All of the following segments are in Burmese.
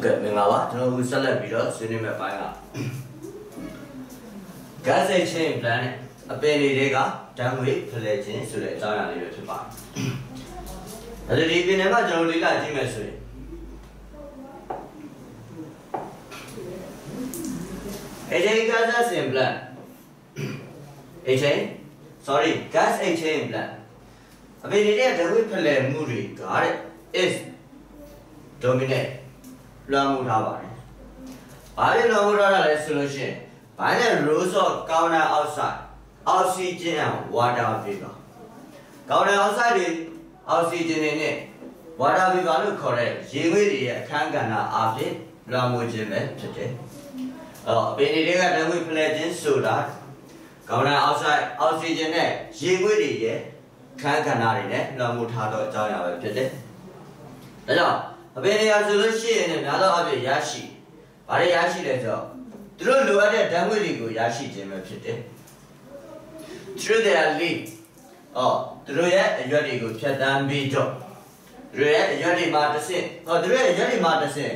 ဟုတ်ကဲ့မင်္ဂလာပါကျွန်တော်တို့ဆက်လက်ပြီးတော့ဆွေးနွေးမယ့်ပိုင်းက gas exchange plan နဲ့အပင်တွေတွေကဓာတ်ငွေဖလှယ်ခြင်းဆိုတဲ့အကြောင်းအရာလေးပဲဖြစ်ပါတယ်ဒါဆိုဒီပင်ထဲမှာကျွန်တော်လေ့လာကြည့်မယ်ဆိုရင် exchange gas exchange plan exchange sorry gas exchange plan အပင်တွေရဲ့ဓာတ်ငွေဖလှယ်မှုတွေကတဲ့ is dominate လွှမ်းမိုးထားပါတယ်။ဘာလို့လွှမ်းမိုးထားတာလဲဆိုလို့ရှိရင် binary rules of carbon dioxide oxygen and water vapor carbon dioxide တွေ oxygen တွေနဲ့ water vapor လို့ခေါ်တဲ့ရေငွေ့တွေရဲ့အခန်းကဏ္ဍအဖြစ်လွှမ်းမိုးခြင်းပဲဖြစ်တယ်။အော်အပင်တွေကဓာတ်ငွေ့ဖလှယ်ခြင်းဆိုတာ carbon dioxide oxygen နဲ့ရေငွေ့တွေရဲ့အခန်းကဏ္ဍတွေနဲ့လွှမ်းမိုးထားတော့အကြောင်းအရာပဲဖြစ်တယ်။ဒါကြောင့် အပင်တွေကဆိုလို့ရှိရင်လည်းများသောအားဖြင့်ရရှိ။ဘာတွေရရှိလဲဆိုတော့သူတို့လိုအပ်တဲ့ဓာတ်ငွေ့တွေကိုရရှိခြင်းပဲဖြစ်တယ်။ Through their leaf အော်သူတို့ရဲ့အရွက်တွေကိုဖြတ်တန်းပြီးတော့သူတို့ရဲ့အရွက်တွေမှာတစ်ဆင့်ဟောသူတို့ရဲ့အရွက်တွေမှာတစ်ဆင့်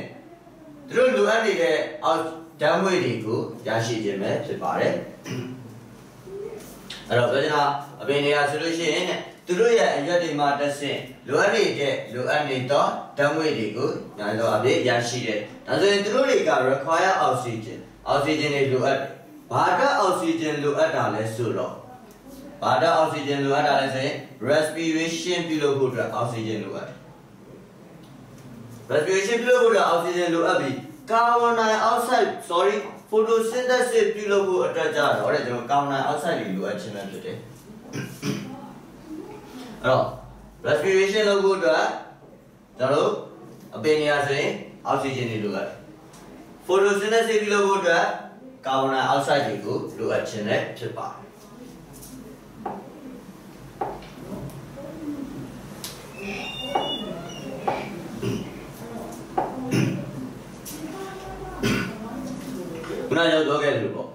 သူတို့လိုအပ်နေတဲ့အောက်ဓာတ်ငွေ့တွေကိုရရှိခြင်းပဲဖြစ်ပါတယ်။အဲ့တော့ပြောချင်တာအပင်တွေကဆိုလို့ရှိရင် သူတို့ရဲ့အရွက်တွေမှာတက်ဆင့်လိုအပ်နေတဲ့လိုအပ်နေသောဓာတ်ငွေ့တွေကိုညာတော့အပြည့်ရရှိတယ်။ဒါဆိုရင်သူတို့တွေက require oxygen oxygen တွေလိုအပ်တယ်။ဘာကအောက်ဆီဂျင်လိုအပ်တာလဲဆိုတော့ဘာကအောက်ဆီဂျင်လိုအပ်တာလဲဆိုရင် respiration ပြုလုပ်ဖို့အတွက်အောက်ဆီဂျင်လိုအပ်တယ်။ respiration ပြုလုပ်ဖို့အတွက်အောက်ဆီဂျင်လိုအပ်ပြီး carbon dioxide sorry photosynthesis ပြုလုပ်ဖို့အတွက်ကြတော့တဲ့ကျွန်တော် carbon dioxide တွေလိုအပ်ခြင်းပဲဖြစ်တယ်။ အဲ့တော့ respiration လုပ်ဖို့အတွက်ကျွန်တော်တို့အပင်နေရာဆိုရင်အောက်ဆီဂျင်တွေလိုအပ်တယ်။ photosynthesis ပြုလုပ်ဖို့အတွက်ကာဗွန်ဒိုင်အောက်ဆိုက်တွေကိုလိုအပ်ခြင်းနဲ့ဖြစ်ပါတယ်ခုနကပြောခဲ့လို့ပေါ့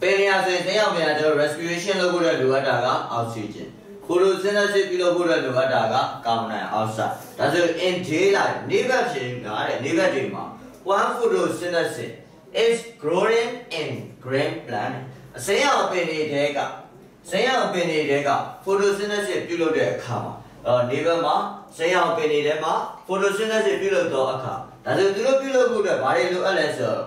ပင်ရဆိုရင်တယောက်မြန်ကျွန်တော် respiration လုပ်ဖို့အတွက် လိုအပ်တာက oxygen photosynthesis ပြုလုပ်ဖို့အတွက်လိုအပ်တာက carbon dioxide ဒါဆို in daylight နေ့ဘက်ဖြစ်တာတဲ့နေ့ဘက်တွေမှာ one photosynthesis is growing in green plant အစိမ်းရောင်ပင်တွေတဲကစိမ်းရောင်ပင်တွေတဲက photosynthesis ပြုလုပ်တဲ့အခါမှာအော်နေဘက်မှာစိမ်းရောင်ပင်တွေထဲမှာ photosynthesis ပြုလုပ်တော့အခါဒါဆိုသူတို့ပြုလုပ်ဖို့အတွက်ဘာတွေလိုအပ်လဲဆိုတော့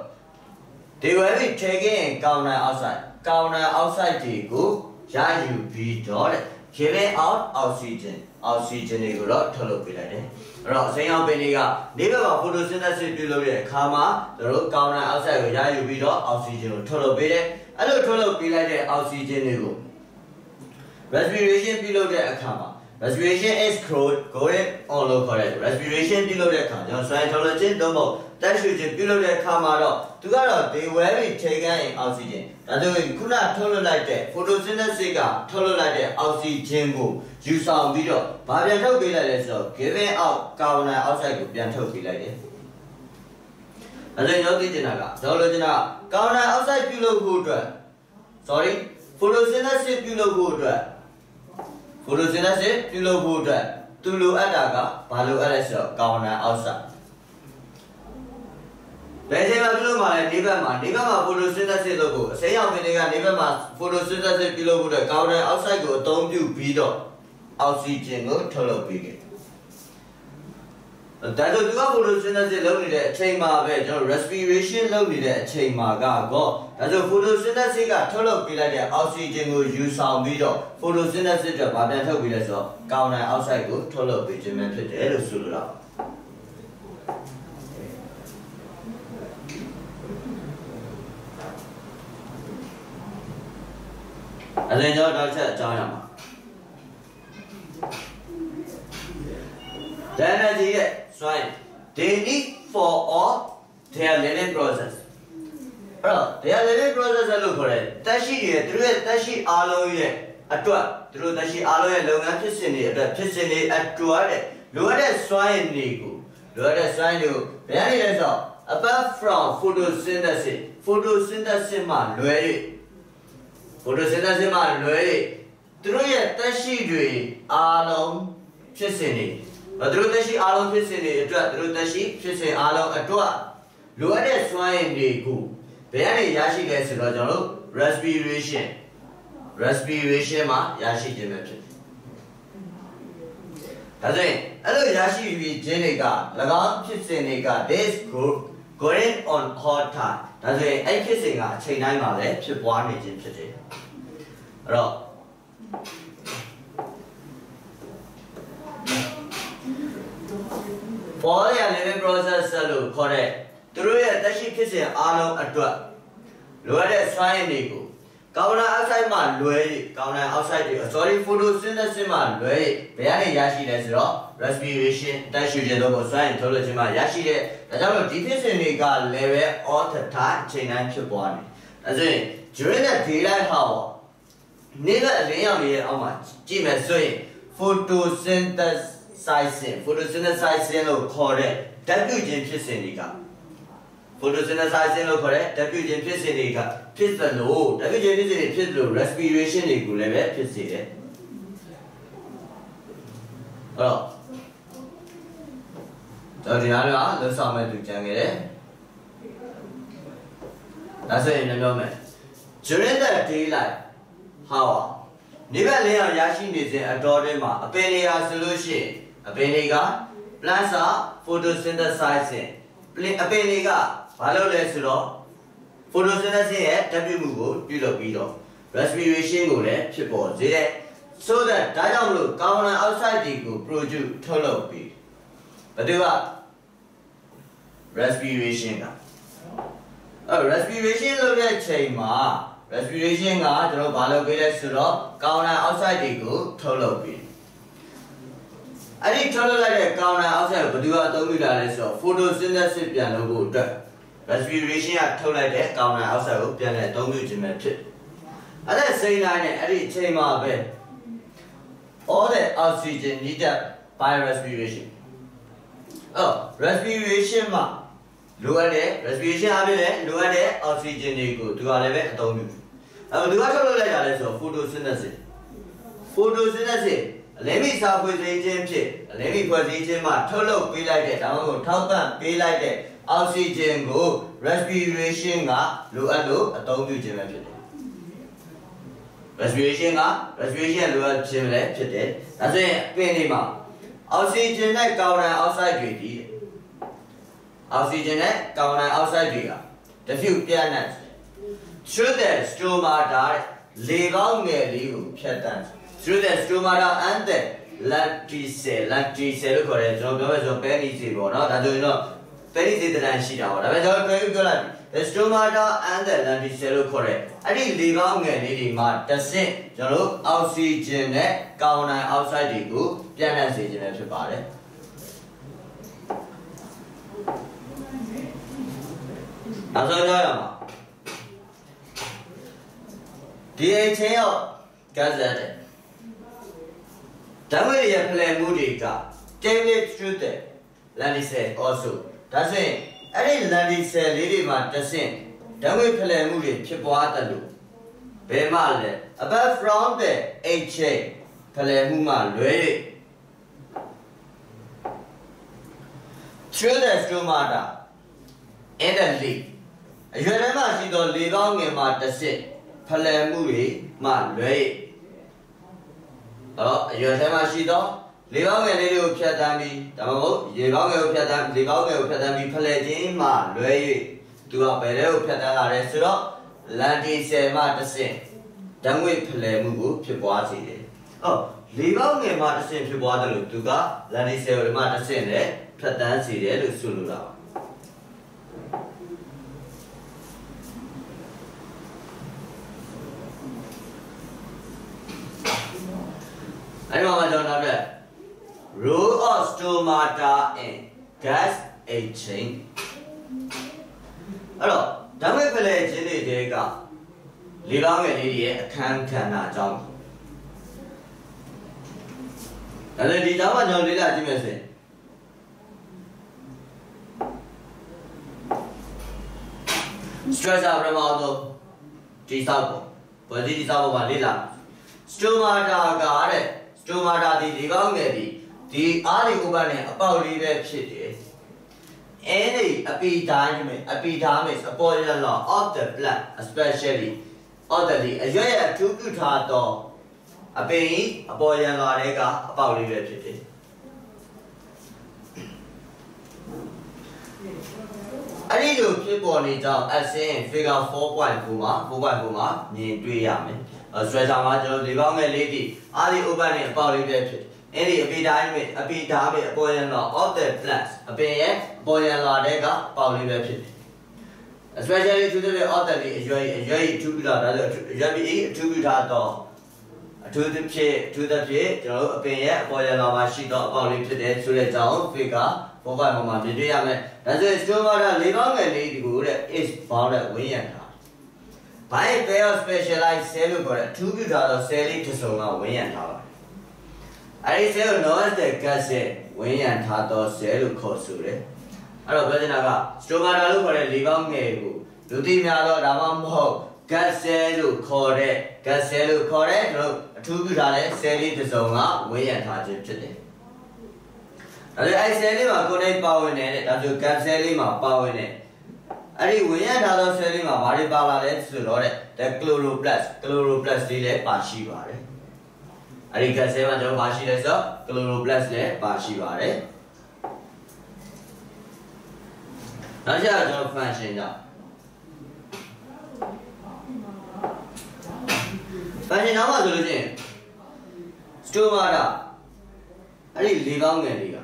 they will be taking carbon dioxide carbon dioxide တွေကိုရယူပြီးတော့တဲ့ giving out oxygen oxygen တွေကိုတော့ထုတ်လုပ်ပေးလိုက်တယ်အဲ့တော့အစိမ်းရောင်ပင်တွေကနေဘက်မှာ photosynthesis ပြုလုပ်တဲ့အခါမှာတို့ carbon dioxide ကိုရယူပြီးတော့ oxygen ကိုထုတ်လုပ်ပေးတယ်အဲ့လိုထုတ်လုပ်ပေးလိုက်တဲ့ oxygen တွေကို respiration ပြုလုပ်တဲ့အခါမှာ respiration is going on လို့ခေါ်တယ် respiration ပြုလုပ်တဲ့အခါကျွန်တော် soil tolerance တော့မဟု တ်တက်ရှူခြင်းပြုလုပ်တဲ့အခါမှာတော့သူကတော့ they will be taken in oxygen ဒါဆိုရင်ခုနထုတ်လွှတ်လိုက်တဲ့ photosynthesis ကထုတ်လွှတ်လိုက်တဲ့ oxygen ကိုယူဆောင်ပြီးတော့ဘာပြန်ထုတ်ပေးလိုက်လဲဆိုတော့ giving out carbon dioxide ကိုပြန်ထုတ်ပေးလိုက်တယ်အဲ့ဒါကြောင့်သိချင်တာကကျွန်တော်လိုချင်တာ carbon dioxide ပြုလုပ်ဖို့အတွက် sorry photosynthesis ပြုလုပ်ဖို့အတွက် photosynthesis ပြုလုပ်ဖို့အတွက်သူလိုအပ်တာကဘာလိုအပ်လဲဆိုတော့ carbon dioxide ဘယ်ချိန်မှာပြုလုပ်မှာလဲနေဘက်မှာနေဘက်မှာ photosynthesis လုပ်ဖို့အစိမ်းရောင်ပင်တွေကနေဘက်မှာ photosynthesis ပြုလုပ်ဖို့အတွက် carbon dioxide ကိုအသုံးပြုပြီးတော့ oxygen ကိုထုတ်လုပ်ပေးခဲ့ဒါဆိုသူက photosynthesis လုပ်နေတဲ့အချိန်မှာပဲကျွန်တော် respiration လုပ်နေတဲ့အချိန်မှာကတော့ဒါဆို photosynthesis ကထုတ်လုပ်ပေးလိုက်တဲ့ oxygen ကိုယူဆောင်ပြီးတော့ photosynthesis အတွက်ဗာပြန်ထုတ်ပေးလဲဆိုတော့ carbon dioxide ကိုထုတ်လုပ်ပေးခြင်းပဲဖြစ်တယ်လို့ဆိုလိုတာပါ အဲ့ဒါကြောင့်တော့ချက်အကြောင်းရမှာ The energy ရဲ့ soil they need for all their living process အဲ့တော့ their living process လို့ခေါ်တယ်တက်ရှိတွေသူတို့ရဲ့တက်ရှိအားလုံးရဲ့အတွက်သူတို့တက်ရှိအားလုံးရဲ့လုပ်ငန်းဖြစ်စဉ်တွေအတွက်ဖြစ်စဉ်တွေအတွက်တဲ့လိုအပ်တဲ့ soil တွေကိုလိုအပ်တဲ့ soil တွေကိုဘယ်ကနေလဲဆိုတော့ apart from photosynthesis photosynthesis မှာလွယ်၍ ဘုဒ္ဓစေတစင်မှာလွယ်သူတို့ရဲ့တက်ရှိတွေအားလုံးဖြစ်စဉ်တွေသူတို့သက်ရှိအားလုံးဖြစ်စဉ်တွေအတွက်သူတို့သက်ရှိဖြစ်စဉ်အားလုံးအတွက်လိုအပ်တဲ့စွမ်းရည်တွေကိုဘယ်ကနေရရှိလဲဆိုတော့ကျွန်တော်တို့ respiration respiration မှာရရှိခြင်းပဲဖြစ်တယ်ဒါဆိုရင်အဲ့လိုရရှိပြီးခြင်းတွေက၎င်းဖြစ်စဉ်တွေက this group going on hot time ဒါဆိုရင်အဲ့ဖြစ်စဉ်ကအချိန်တိုင်းမှာလည်းဖြစ်ပွားနေခြင်းဖြစ်တယ်အဲ့တော့ for their living process လို့ခေါ်တဲ့သူတို့ရဲ့သက်ရှိဖြစ်စဉ်အားလုံးအတွက်လိုအပ်တဲ့စွမ်းရည်တွေကို ကာဗွန်ဒိုင်အောက်ဆိုက်မှလွဲ၍ကာဗွန်ဒိုင်အောက်ဆိုက်တွေ sorry photosynthesis မှလွဲ၍ဘယ်ကနေရရှိလဲဆိုတော့ respiration တက်ရှူခြင်းတို့ကိုစွမ်းရည်ထုတ်လွှတ်ခြင်းမှရရှိတဲ့ဒါကြောင့်လို့ဒီဖြစ်စဉ်တွေက level all the time အချိန်တိုင်းဖြစ်ပွားနေအဲဆိုရင် during the daylight hour နေ့ကအလင်းရောင်ရဲ့အောက်မှာကြည့်မယ်ဆိုရင် photosynthesizing photosynthesizing လို့ခေါ်တဲ့ဓာတ်ပြုခြင်းဖြစ်စဉ်တွေက photosynthesizing လို့ခေါ်တဲ့ဓာတ်ပြုခြင်းဖြစ်စဉ်တွေကဖြစ်သလိုဓာတ်ပြုခြင်းဖြစ်စဉ်တွေဖြစ်သလို respiration တွေကိုလည်းပဲဖြစ်စေတယ်အဲ့တော့ကျွန်တော်ဒီနားကလွတ်ဆောင်မဲ့သူကြံခဲ့တယ်ဒါဆိုရင်လည်းပြောမယ် during the daylight how နေဘက်လင်းအောင်ရရှိနေစဉ်အတော်တွင်းမှာအပင်တွေဟာဆိုလို့ရှိရင်အပင်တွေက plants are photosynthesizing အပင်တွေက ဘာလုပ်လဲဆိုတော့ photosynthesis ရဲ့ဓာတ်ပြုမှုကိုပြုလုပ်ပြီးတော့ respiration ကိုလည်းဖြစ်ပေါ်စေတဲ့ so that ဒါကြောင့်မလို့ carbon dioxide တွေကို produce ထုတ်လုပ်ပြီးဘယ်သူက respiration ကအဲ respiration လုပ်တဲ့ချိန်မှာ respiration ကကျွန်တော်ဘာလုပ်ပေးလဲဆိုတော့ carbon dioxide တွေကိုထုတ်လုပ်ပြီးအဲ့ဒီထုတ်လုပ်လိုက်တဲ့ carbon dioxide ကိုဘယ်သူကအသုံးပြုလာလဲဆိုတော့ photosynthesis ပြန်လုပ်ဖို့အတွက် respiration ကထုတ်လိုက်တဲ့ carbon dioxide ကိုပြန်လည်အသုံးပြုခြင်းပဲဖြစ်အဲ့ဒါစိမ့်လိုက်နဲ့အဲ့ဒီအချိန်မှာပဲ all the oxygen needed by respiration အော် respiration မှာလိုအပ်တဲ့ respiration အပြင်လည်းလိုအပ်တဲ့ oxygen တွေကိုသူကလည်းပဲအသုံးပြုအဲ့တော့သူကထုတ်လုပ်လိုက်တာလဲဆိုတော့ photosynthesis photosynthesis အလင်းမီစာဖွေစည်းခြင်းဖြစ်အလင်းမီဖွဲ့စည်းခြင်းမှာထုတ်လုပ်ပေးလိုက်တဲ့ဒါမှမဟုတ်ထောက်ပံ့ပေးလိုက်တဲ့ oxygen ကို respiration ကလိုအပ်လို့အသုံးပြုခြင်းပဲဖြစ်တယ် respiration က respiration လိုအပ်ခြင်းလည်းဖြစ်တယ်ဒါဆိုရင်ပင်တွေမှာ oxygen နဲ့ carbon dioxide တွေဒီအောက်ဆီဂျင်နဲ့ကာဗွန်ဒိုင်အောက်ဆိုက်တွေကတဖြူပြန့်နှံ့ through the stomata လေကောင်းငယ်လေးကိုဖြတ်တန်း through the stomata and the lacticell lacticell လို့ခေါ်တယ်ကျွန်တော်ပြောမယ်ဆိုတော့ penicillin ပေါ့နော်ဒါဆိုရင်တော့ penicillin တန်ရှိတာပေါ့ဒါပေမဲ့ကျွန်တော်ပြောပြောလိုက် the stomata and the lacticell လို့ခေါ်တယ်အဲ့ဒီလေကောင်းငယ်လေးတွေမှာတဆင့်ကျွန်တော်တို့အောက်ဆီဂျင်နဲ့ကာဗွန်ဒိုင်အောက်ဆိုက်တွေကိုပြန့်နှံ့စေခြင်းပဲဖြစ်ပါတယ်နောက်ဆုံးကြောက်ရမှာဒီအချင်းရောကစားတယ်ဓာတ်ငွေရဲ့ဖလှယ်မှုတွေက David Truth တဲ့ Landicell also ဒါဆိုရင်အဲ့ဒီ Landicell လေးတွေမှာတဆင့်ဓာတ်ငွေဖလှယ်မှုတွေဖြစ်ပွားတယ်လို့ဘယ်မှလဲ above from the HA ဖလှယ်မှုမှလွဲ၍ through the stomata and the leaf အရွယ်ထဲမှာရှိသောလေကောင်းငယ်မှာတစ်စစ်ဖလည်မှုတွေမှလွဲတော့အရွယ်ထဲမှာရှိသော လေကောင်းငယ်လေးတွေကိုဖြတ်တန်းပြီးဒါမှမဟုတ်ရေကောင်းငယ်ကိုဖြတ်တန်းလေကောင်းငယ်ကိုဖြတ်တန်းပြီးဖလည်ခြင်းမှလွဲ၍သူကဘယ်တဲ့ကိုဖြတ်တန်းလာတယ်ဆိုတော့လန်တီဆယ်မှတစ်စစ်ဓာတ်ငွေဖလည်မှုကိုဖြစ်ပွားစေတယ်။အော်လေကောင်းငယ်မှတစ်စစ်ဖြစ်ပွားတယ်လို့သူကလန်တီဆယ်မှတစ်စစ်နဲ့ဖြတ်တန်းစေတယ်လို့ဆိုလိုတာပါအဲ့တော့မှကျွန်တော်နောက်တဲ့ role of stomata in gas exchange အဲ့တော့ဓာတ်ငွေဖလှယ်ခြင်းတွေတဲကလေကောင်းငယ်လေးတွေရဲ့အခန်းကဏ္ဍအကြောင်းဒါလည်းဒီကြောင့်မှကျွန်တော်လေ့လာကြည့်မယ်ဆိုရင် stress အပရမောတော့ဒီစောက်ပေါ့ဘယ်ဒီဒီစောက်ပေါ်မှာလေ့လာ stomata ကတဲ့စတိုမာတာဒီဒီကောင်းငယ်ဒီ ဒီအားဒီဥပနဲ့အပေါက်လေးပဲဖြစ်တယ်အဲ့ဒီအပီတိုင်းမယ်အပီတိုင်းမယ်အပေါ်ရလော of the blood especially of the အရွက်ရအထူးပြုထားသောအပင်အပေါ်ရလောတွေကအပေါက်လေးပဲဖြစ်တယ်အဲ့ဒီလိုဖြစ်ပေါ်နေကြောင်းအစင်း figure 4.4မှာ4.4မှာမြင်တွေ့ရမယ်။ဆွဲဆောင်မှာကျွန်တော်ဒီပေါင်းမဲ့လေးဒီအားဒီ open နဲ့အပေါက်လေးပဲဖြစ် အဲ့ဒီအပီတိုင်းမဲ့အပီဓာတ်မဲ့အပေါ်ရန်တော့ of the plus အပင်ရဲ့အပေါ်ရန်လာတဲ့ကပေါက်လေးပဲဖြစ်တယ် especially to the of the အရွယ်အရွယ်အထူးပြတာဒါဆိုအရွယ်ပြီးအထူးပြတာတော့အထူးသဖြင့်အထူးသဖြင့်ကျွန်တော်တို့အပင်ရဲ့အပေါ်ရန်လာမှာရှိတော့အပေါက်လေးဖြစ်တယ်ဆိုတဲ့ကြောင့် figure ဘောကပေါ်မှာမြင်တွေ့ရမယ်ဒါဆို stomata လေးပေါင်းငယ်လေးဒီကိုတဲ့ is bounded ဝင်းရံတာ by pair of specialized cell လို့ခေါ်တဲ့အထူးပြုထားသော cell လေးတစ်စုံကဝင်းရံထားပါတယ် အဲဒီ cell ကို known as the gut cell ဝင်းရံထားသော cell လို့ခေါ်ဆိုတယ်အဲ့တော့ပြောချင်တာက stomata လို့ခေါ်တဲ့လေးပေါင်းငယ်ကိုလူသိများတော့ဒါမှမဟုတ် gut cell လို့ခေါ်တဲ့ gut cell လို့ခေါ်တဲ့ကျွန်တော်အထူးပြုထားတဲ့ cell လေးတစ်စုံကဝင်းရံထားခြင်းဖြစ်တယ်ဒါဆိုအဲ cell လေးမှာကိုယ်နဲ့ပါဝင်နေတဲ့ဒါဆို gut cell လေးမှာပါဝင်တဲ့အဲ့ဒီဝင်ရထားသော cell လေးမှာဘာတွေပါလာလဲဆိုတော့တဲ့ the chloroplast chloroplast လေးလည်းပါရှိပါတယ် အဲ့ဒီ gut cell မှာကျွန်တော်ပါရှိလဲဆိုတော့ chloroplast လည်းပါရှိပါတယ်နောက်ကျတော့ကျွန်တော် function ကြောင့် function နောက်မှာဆိုလို့ချင်း stomata အဲ့ဒီလေကောင်းငယ်လေးက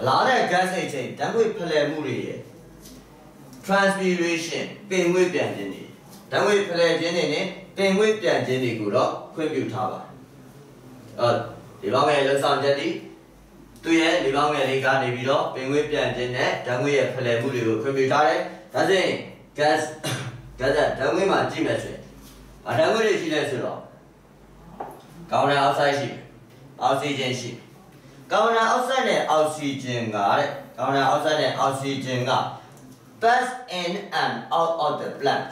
အလားတဲ့ gas စိတ်ချင်းဓာတ်ငွေဖလှယ်မှုတွေရဲ့ transpiration ပင်ငွေပြန်ခြင်းတွေဓာတ်ငွေဖလှယ်ခြင်းတွေနဲ့ပင်ငွေပြန်ခြင်းတွေကိုတော့ခွင့်ပြုထားပါတယ် အော်ဒီဘောင်းငယ်လှဆောင်ချက်ဒီသူရဲ့ဒီဘောင်းငယ်လေးကနေပြီးတော့ပင်ငွေပြန်ခြင်းနဲ့ဓာတ်ငွေရဲ့ဖလှယ်မှုတွေကိုခွင့်ပြုထားတယ်ဒါဆိုရင် gas gas ဓာတ်ငွေမှာကြည့်မယ်ဆိုရင်အဓာတ်ငွေတွေရှိလဲဆိုတော့ကောင်းတဲ့ outside ရှိတယ်အောက်ဆီဂျင်ရှိကာဗွန်ဒိုင်အောက်ဆိုက်နဲ့အောက်ဆီဂျင်ကတဲ့ကာဗွန်ဒိုင်အောက်ဆိုက်နဲ့အောက်ဆီဂျင်က pass in and out of the plant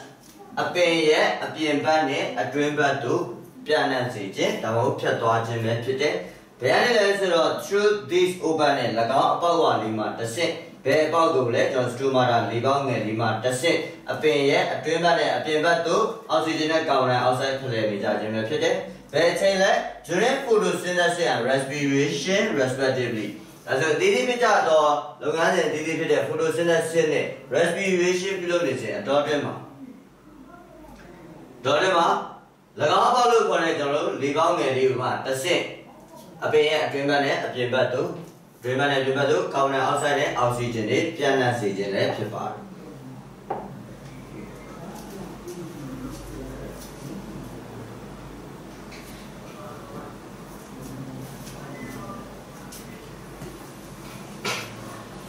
အပင်ရဲ့အပြင်ဘက်နဲ့အတွင်းဘက်တို့ ပြန့်နှံ့စေခြင်းဒါမှမဟုတ်ဖြတ်သွားခြင်းပဲဖြစ်တယ်။ဘယ်အနေလဲဆိုတော့ through this open နဲ့၎င်းအပေါက်ဝါလေးမှာတစ်ဆင့်ဘယ်အပေါက်ကိုလဲကျွန်တော် stomata လေးပေါင်းငယ်လေးမှာတစ်ဆင့်အပင်ရဲ့အတွင်းဘက်နဲ့အပြင်ဘက်တို့အောက်ဆီဂျင်နဲ့ကာဗွန်ဒိုင်အောက်ဆိုက်ဖလှယ်နေကြခြင်းပဲဖြစ်တယ်။ဘယ်ချိန်လဲ during photosynthesis and respiration respectively အဲဆိုတည်တည်ပြကြတော့လုပ်ငန်းစဉ်တည်တည်ဖြစ်တဲ့ photosynthesis နဲ့ respiration ပြုလုပ်နေစဉ်အတော်တွင်းမှာတော်တွင်းမှာ၎ င်းပေါက်လို့ခေါ်တဲ့ကျွန်တော်တို့လေကောင်းငယ်လေးကတစ်ဆင့်အပင်ရဲ့အတွင်းဘက်နဲ့အပြင်ဘက်တို့အတွင်းဘက်နဲ့အပြင်ဘက်တို့ကာဗွန်ဒိုင်အောက်ဆိုက်နဲ့အောက်ဆီဂျင်တွေပြန့်နှံ့စေခြင်းလည်းဖြစ်ပါတယ်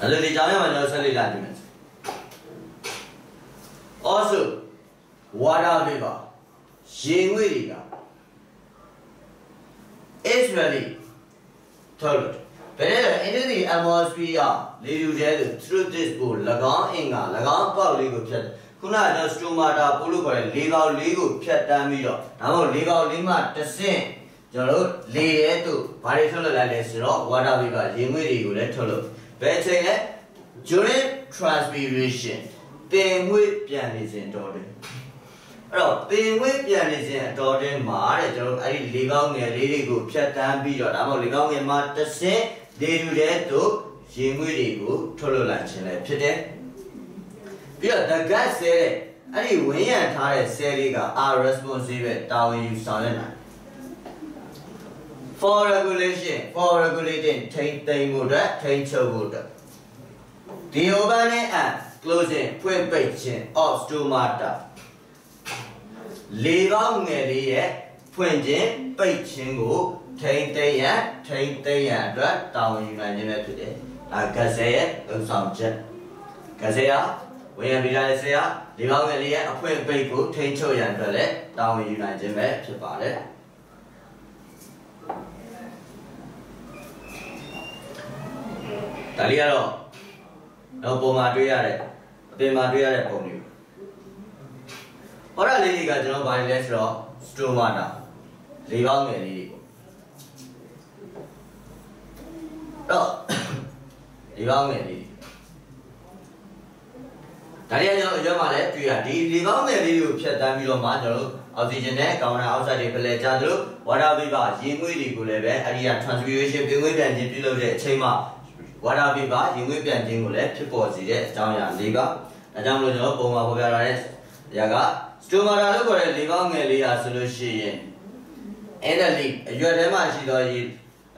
အဲ့လိုဒီကြောင်ရမှာကျွန်တော်ဆက်လေ့လာကြည့်မယ် also water vapor ရေငွေ့တွေက is really ထုတ်လို့ဘယ်နဲ့ into the atmosphere လေယူတဲ့သူ through this ကို၎င်းအင်္ဂါ၎င်းပေါက်လေးကိုဖြတ်ခုနကကျွန်တော် stomata ပို့လို့ခေါ်တဲ့လေကောက်လေးကိုဖြတ်တန်းပြီးတော့ဒါမှမဟုတ်လေကောက်လေးမှတစ်ဆင့်ကျွန်တော်တို့လေတဲ့သူဘာတွေထုတ်လို့လဲလဲဆိုတော့ water vapor ရေငွေ့တွေကိုလည်းထုတ်လို့ဘယ်ချိန်လဲ during transpiration ပင်ငွေ့ပြန်နေစဉ်တော်တယ် အဲ့တော့ပင်ငွေ့ပြန်နေစဉ်အတော်တင်းမှာတဲ့ကျွန်တော်အဲ့ဒီလေကောင်းငယ်လေးတွေကိုဖြတ်တန်းပြီးတော့ဒါမှမဟုတ်လေကောင်းငယ်မှာတစ်ဆင့်လေယူတဲ့သူရေငွေ့တွေကိုထုတ်လွှတ်လိုက်ခြင်းလည်းဖြစ်တယ်ပြီးတော့ the gut cell တဲ့အဲ့ဒီဝင်းရံထားတဲ့ cell လေးက are responsible တာဝန်ယူဆောင်ရွက်နိုင် for regulation for regulating ထိန်းသိမ်းမှုအတွက်ထိန်းချုပ်မှုအတွက် the opening and closing ဖွင့်ပိတ်ခြင်း of stomata လေကောင်းငယ်လေးရဲ့ဖွင့်ခြင်းပိတ်ခြင်းကိုထိန်းသိမ်းရန်ထိန်းသိမ်းရန်အတွက်တာဝန်ယူနိုင်ခြင်းပဲဖြစ်တယ်။ဒါကစဲရဲ့လုံဆောင်ချက်ကစဲရဝေယံပြီးလာတဲ့ဆရာလေကောင်းငယ်လေးရဲ့အဖွင့်ပိတ်ကိုထိန်းချုပ်ရန်အတွက်လည်းတာဝန်ယူနိုင်ခြင်းပဲဖြစ်ပါတယ်။ဒါလေးကတော့တော့ပုံမှာတွေ့ရတဲ့အပင်မှာတွေ့ရတဲ့ပုံမျိုး ဟောရလေးတွေကကျွန်တော်ဗာလဲဆိုတော့ stomata လေကောင်းငယ်လေးတွေပေါ့တော့ဒီပေါင်းငယ်လေးဒါရီကကျွန်တော်အရွက်မှာလည်းတွေ့ရဒီဒီပေါင်းငယ်လေးကိုဖြတ်တန်းပြီးတော့မှကျွန်တော်တို့အောက်ဆီဂျင်နဲ့ကာဗွန်ဒိုင်အောက်ဆိုက်တွေဖလှယ်ကြသလို water vapor ရေငွေ့တွေကိုလည်းပဲအဲ့ဒီက transpiration ပြင်ငွေ့ပြန်ခြင်းပြုလုပ်တဲ့အချိန်မှာ water vapor ရေငွေ့ပြန်ခြင်းကိုလည်းဖြစ်ပေါ်စေတဲ့အကြောင်းအရာ၄ပါးဒါကြောင့်မလို့ကျွန်တော်ပုံမှာဖော်ပြထားတဲ့အရာက stomata လို့ခေါ်တဲ့လေပေါင်းငယ်လေးဟာဆိုလို့ရှိရင် elderly အရွက်ထဲမှာရှိသောရေ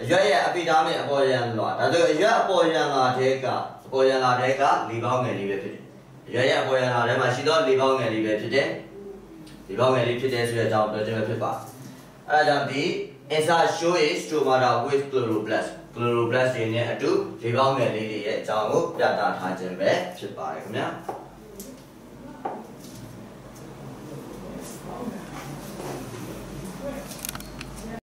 အရွက်ရဲ့အပိဓာမင်အပေါ်ယံလွှာဒါဆိုအရွက်အပေါ်ယံလာတဲ့ကအပေါ်ယံလာတဲ့ကလေပေါင်းငယ်လေးပဲဖြစ်တယ်အရွက်ရဲ့အပေါ်ယံလာထဲမှာရှိသောလေပေါင်းငယ်လေးပဲဖြစ်တယ်လေပေါင်းငယ်လေးဖြစ်တယ်ဆိုတဲ့အကြောင်းပြောခြင်းပဲဖြစ်ပါအဲဒါကြောင့်ဒီ insert show is stomata with chloroplast chloroplast တွေနဲ့အတူလေပေါင်းငယ်လေးတွေရဲ့အကြောင်းကိုပြသထားခြင်းပဲဖြစ်ပါတယ်ခင်ဗျာ